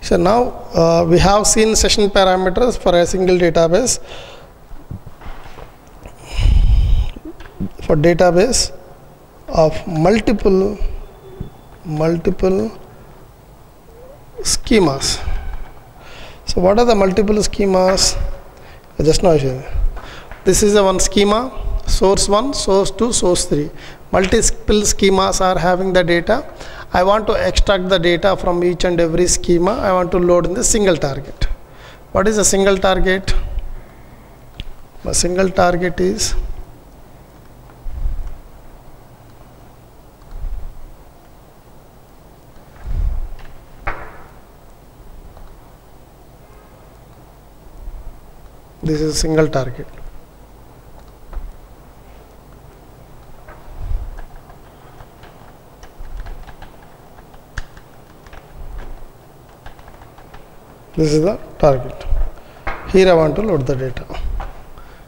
So now uh, we have seen session parameters for a single database. For database of multiple multiple schemas. So what are the multiple schemas? Just now I. This is a one schema, source 1, source 2, source 3. Multiple schemas are having the data. I want to extract the data from each and every schema. I want to load in the single target. What is a single target? A single target is this is a single target. This is the target. Here I want to load the data.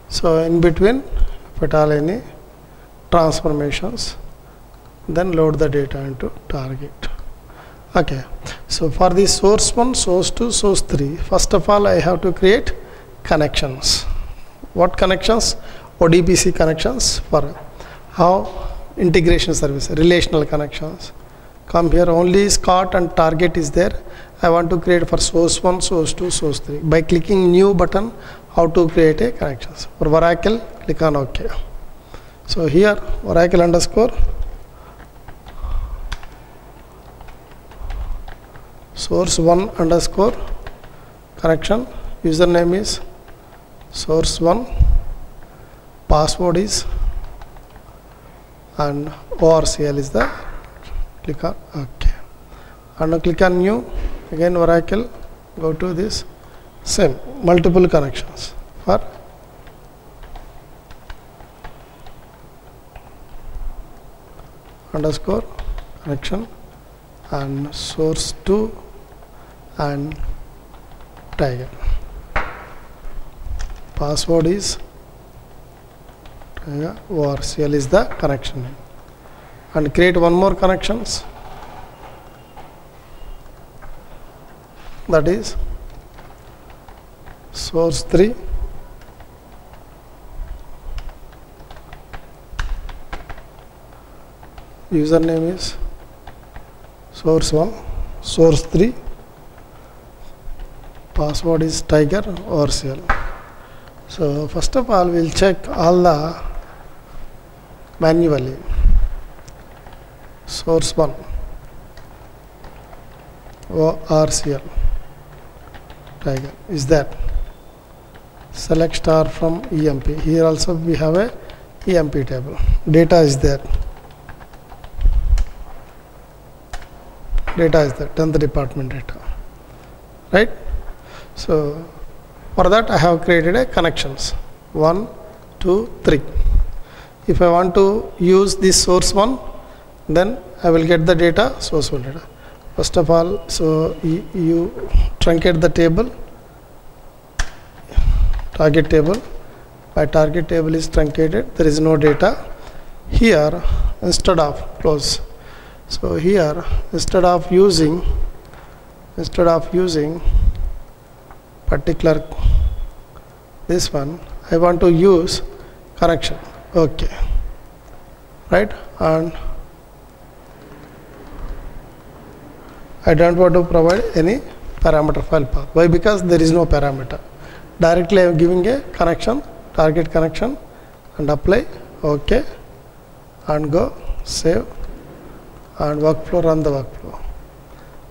So in between, if any transformations, then load the data into target. Okay. So for the source 1, source 2, source 3, first of all I have to create connections. What connections? ODBC connections for how integration service, relational connections. Come here only Scott and target is there. I want to create for source 1, source 2, source 3. By clicking new button, how to create a connections. For Oracle, click on OK. So here Oracle underscore source 1 underscore connection username is source 1 password is and ORCL is the click on OK and click on new again Oracle go to this. Same multiple connections for underscore connection and source 2 and tiger password is tiger ORCL is the connection name. And create one more connections that is source 3 username is source 1 source 3 password is tiger or cell so first of all we'll check all the manually. Source 1 ORCL tiger. Is that select star from EMP here also we have a EMP table. Data is there. Data is there. 10th department data. Right? So for that I have created a connections. 1 2 3 if I want to use this source one then I will get the data source one data. First of all so you truncate the table. Target table. My target table is truncated. There is no data. Here instead of close. So here instead of using instead of using particular this one I want to use connection okay. Right? And I don't want to provide any parameter file path why? Because there is no parameter. Directly I am giving a connection target connection and apply okay and go save and workflow run the workflow.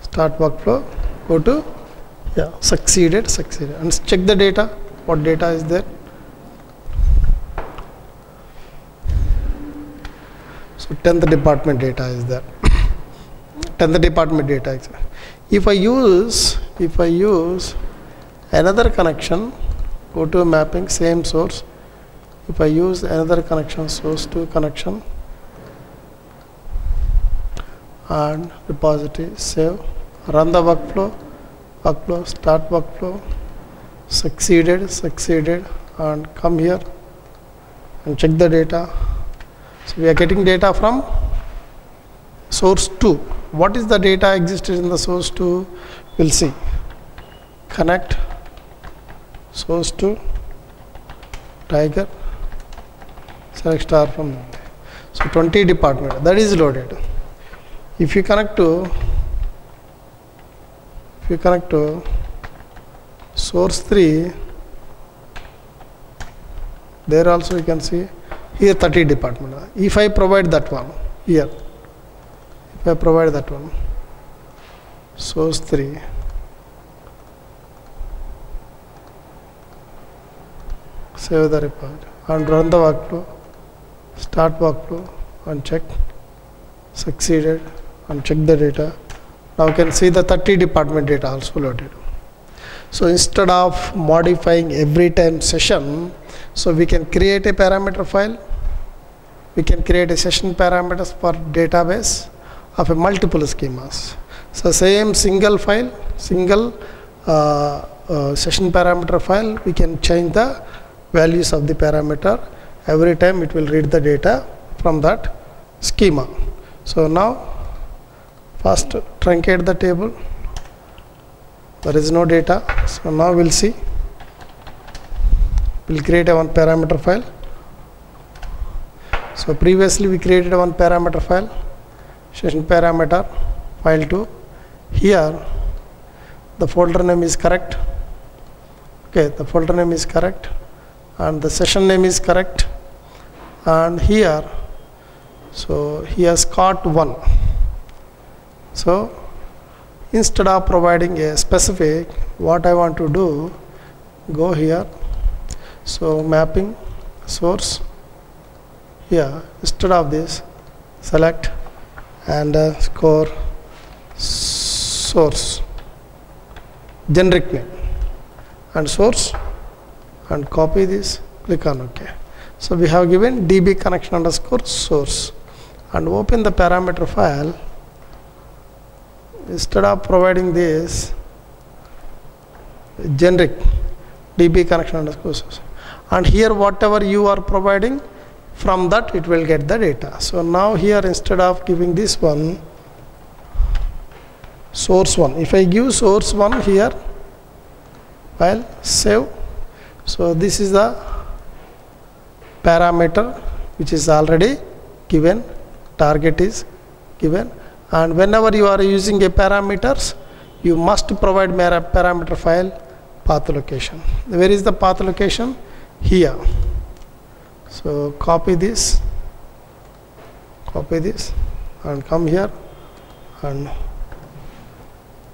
Start workflow go to yeah succeeded succeeded. And check the data what data is there. So 10th department data is there. 10th department data there. If I use if I use another connection go to mapping same source. If I use another connection source to connection. And repository save. Run the workflow. Workflow start workflow. Succeeded succeeded. And come here and check the data. So we are getting data from source 2 what is the data existed in the source 2 we'll see. Connect. Source 2 tiger. Select star from so 20 department. That is loaded. If you connect to if you connect to source 3 there also you can see here 30 department. If I provide that one here I provide that one. Source 3 save the report. And run the workflow. Start workflow. And check. Succeeded. And check the data. Now you can see the 30 department data also loaded. So instead of modifying every time session so we can create a parameter file. We can create a session parameters for database of a multiple schemas. So same single file single uh, uh, session parameter file we can change the values of the parameter. Every time it will read the data from that schema. So now first truncate the table. There is no data. So now we'll see. We'll create a one parameter file. So previously we created one parameter file session parameter file 2 here the folder name is correct. Okay the folder name is correct. And the session name is correct. And here so he has caught one. So instead of providing a specific what I want to do go here. So mapping source. Here instead of this select and uh, score source. Generic name. And source. And copy this. Click on ok. So we have given db connection underscore source. And open the parameter file. Instead of providing this generic db connection underscore source. And here whatever you are providing from that it will get the data. So now here instead of giving this one source one. If I give source one here file save. So this is the parameter which is already given. Target is given. And whenever you are using a parameters you must provide parameter file path location. Where is the path location? Here so copy this. Copy this and come here and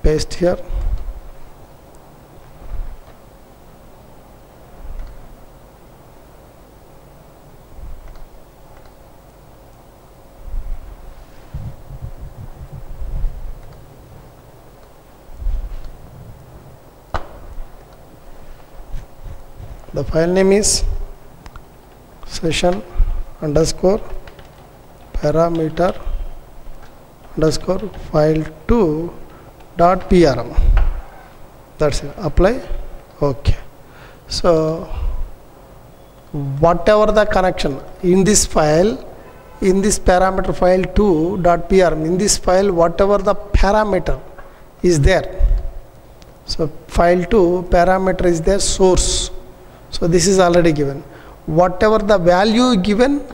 paste here. The file name is session underscore parameter underscore file 2 dot prm that's it. Apply. Okay. So whatever the connection in this file in this parameter file 2 dot prm in this file whatever the parameter is there. So file 2 parameter is there source. So this is already given whatever the value given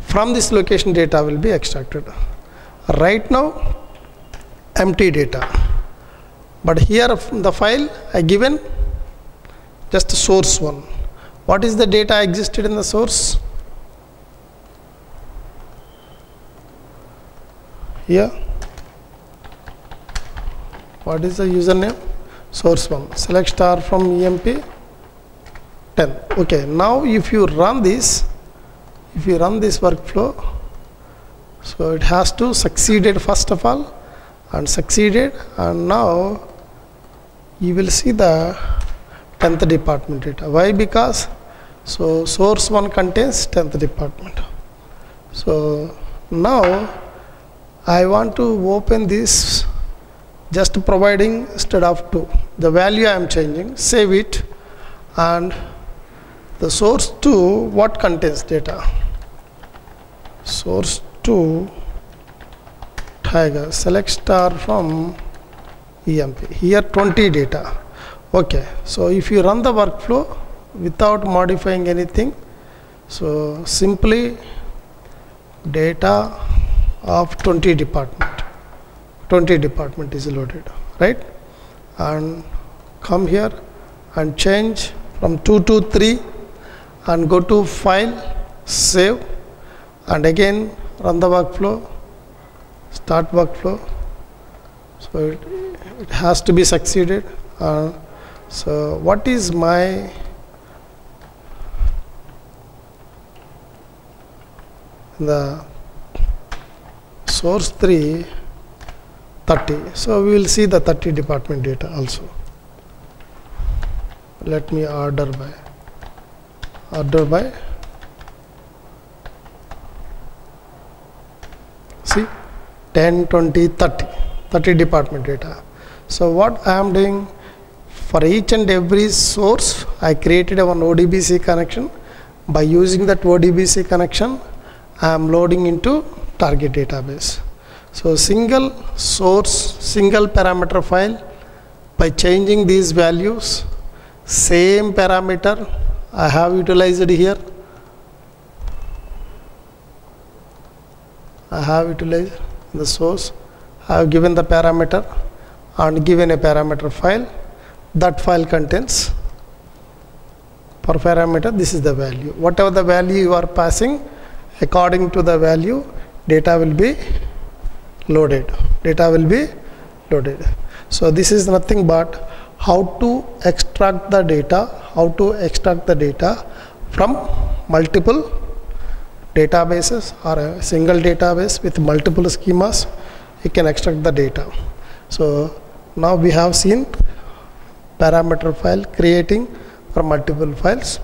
from this location data will be extracted. Right now empty data. But here from the file I given just source one. What is the data existed in the source? Here. What is the username? Source one. Select star from emp 10 okay now if you run this if you run this workflow so it has to succeeded first of all and succeeded and now you will see the 10th department data. Why? Because so source 1 contains 10th department. So now I want to open this just providing instead of 2 the value I am changing save it and the source 2 what contains data? Source 2 tiger select star from emp here 20 data. Okay so if you run the workflow without modifying anything so simply data of 20 department. 20 department is loaded right? And come here and change from 2 to 3 and go to file save and again run the workflow start workflow. So it, it has to be succeeded. Uh, so what is my the source 3 30 so we will see the 30 department data also. Let me order by order by see 10 20 30 30 department data. So what i am doing for each and every source i created a one odbc connection. By using that odbc connection i am loading into target database. So single source single parameter file by changing these values same parameter I have utilized here. I have utilized the source. I have given the parameter and given a parameter file. That file contains per parameter this is the value. Whatever the value you are passing according to the value data will be loaded. Data will be loaded. So this is nothing but how to extract the data how to extract the data from multiple databases or a single database with multiple schemas you can extract the data. So now we have seen parameter file creating from multiple files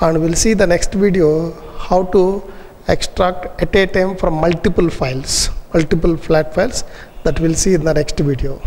and we'll see the next video how to extract at a time from multiple files multiple flat files that we'll see in the next video